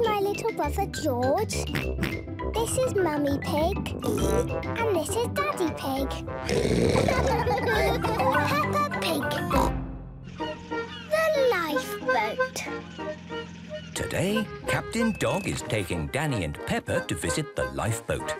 my little brother George. This is Mummy Pig. And this is Daddy Pig. Peppa Pig. The lifeboat. Today, Captain Dog is taking Danny and Peppa to visit the lifeboat.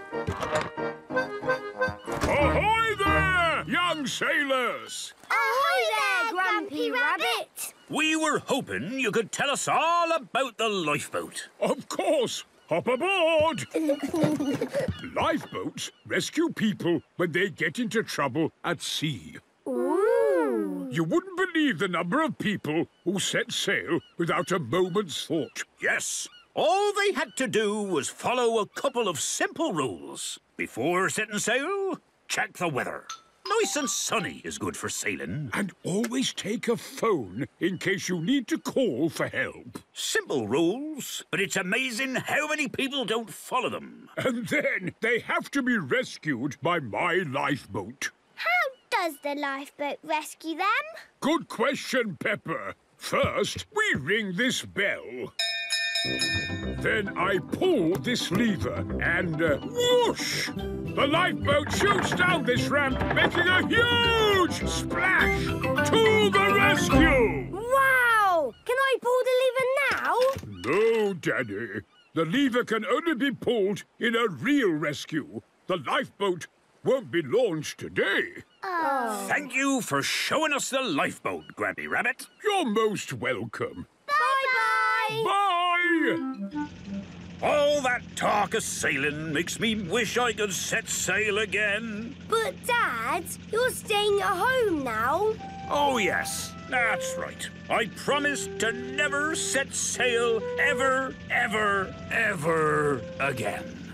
Sailors! Ahoy there, Grampy Rabbit! We were hoping you could tell us all about the lifeboat. Of course. Hop aboard! Lifeboats rescue people when they get into trouble at sea. Ooh. You wouldn't believe the number of people who set sail without a moment's thought. Yes, all they had to do was follow a couple of simple rules. Before setting sail, check the weather. Nice and sunny is good for sailing. And always take a phone in case you need to call for help. Simple rules, but it's amazing how many people don't follow them. And then they have to be rescued by my lifeboat. How does the lifeboat rescue them? Good question, Peppa. First, we ring this bell. Then I pull this lever and uh, whoosh! The lifeboat shoots down this ramp, making a huge splash to the rescue! Wow! Can I pull the lever now? No, Danny. The lever can only be pulled in a real rescue. The lifeboat won't be launched today. Oh. Thank you for showing us the lifeboat, Grampy Rabbit. You're most welcome. Bye-bye! Bye! All that talk of sailing makes me wish I could set sail again. But, Dad, you're staying at home now. Oh, yes, that's right. I promised to never set sail ever, ever, ever again.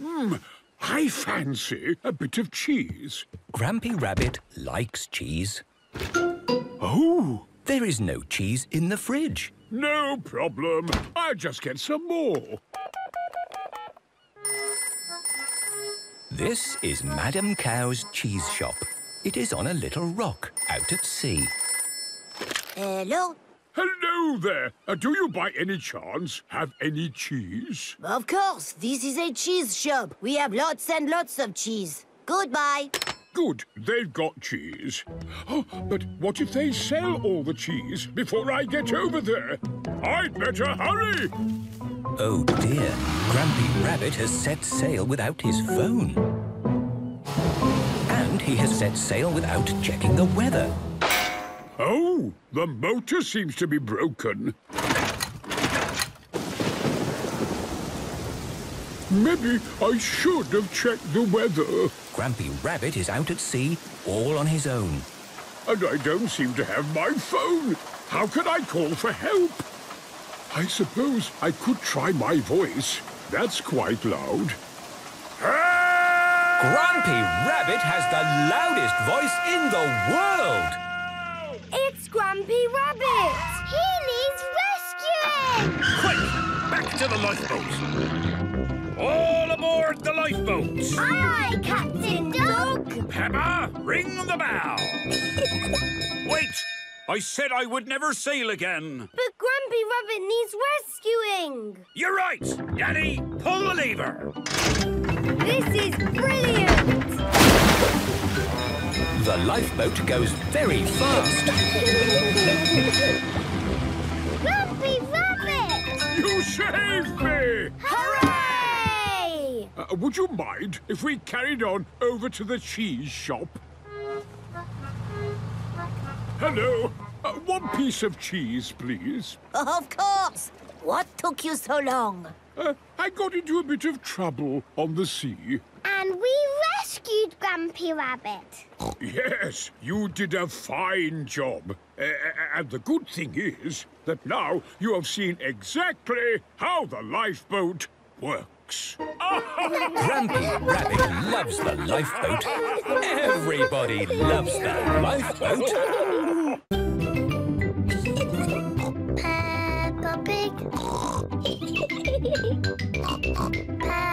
Hmm, I fancy a bit of cheese. Grampy Rabbit likes cheese. Oh, There is no cheese in the fridge. no problem. I'll just get some more. This is Madam Cow's cheese shop. It is on a little rock out at sea. Hello? Hello there. Uh, do you by any chance have any cheese? Of course, this is a cheese shop. We have lots and lots of cheese. Goodbye. Good, they've got cheese. Oh, but what if they sell all the cheese before I get over there? I'd better hurry. Oh dear, Grampy Rabbit has set sail without his phone. And he has set sail without checking the weather. Oh, the motor seems to be broken. Maybe I should have checked the weather. Grampy Rabbit is out at sea all on his own. And I don't seem to have my phone. How can I call for help? I suppose I could try my voice. That's quite loud. Grampy Rabbit has the loudest voice in the world! It's Grampy Rabbit! He needs rescuing! Quick, back to the lifeboat. All aboard lifeboat. Aye, Captain Dog! Peppa, ring the bell. Wait, I said I would never sail again. But Grampy Rabbit needs rescuing! You're right. Danny, pull the lever. This is brilliant! The lifeboat goes very fast. Grampy Rabbit! You saved me! Hooray! Uh, would you mind if we carried on over to the cheese shop? Hello. Uh, one piece of cheese, please. Of course. What took you so long? Uh, I got into a bit of trouble on the sea. And we rescued Grampy Rabbit. Yes, you did a fine job. Uh, and the good thing is that now you have seen exactly how the lifeboat works much. Grampy Rabbit loves the lifeboat. Everybody loves the lifeboat. Peppa Pig. Peppa